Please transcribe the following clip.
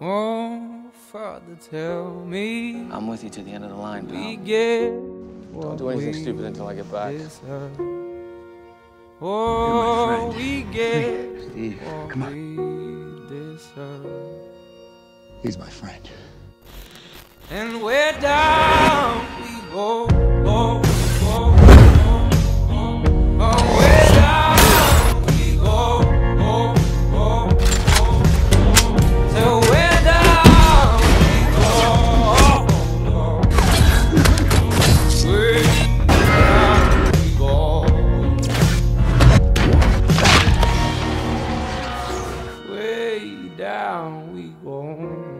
Oh, Father, tell me I'm with you to the end of the line, we pal. Don't do anything stupid until I get back. Oh, we get Steve, come on. He's my friend. And we're down down, we go home.